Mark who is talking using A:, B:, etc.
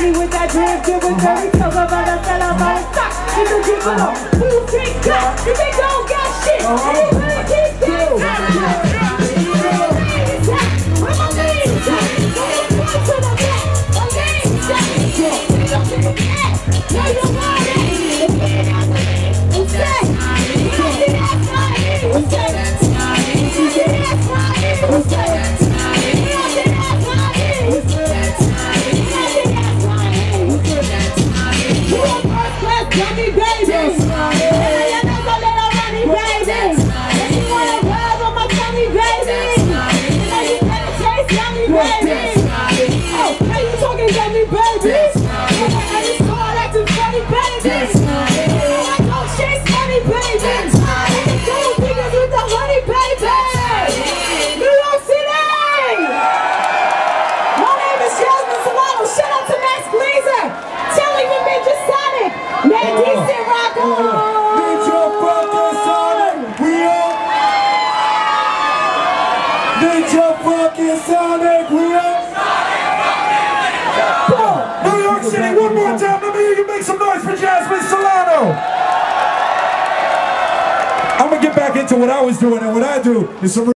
A: me with that damn good with every tell them about that fella about a sock. It's a deep one. Who think that? If they don't got shit, uh-huh. First class dummy baby. And you know a little money baby. And you wanna rub on my tummy baby. And you better yummy baby. Oh, now you talking yummy baby.
B: Ninja fucking Sonic, we up. New York City, one more time. Let me hear you make some noise for Jasmine Solano. I'm gonna get back into what I was doing, and what I do is some.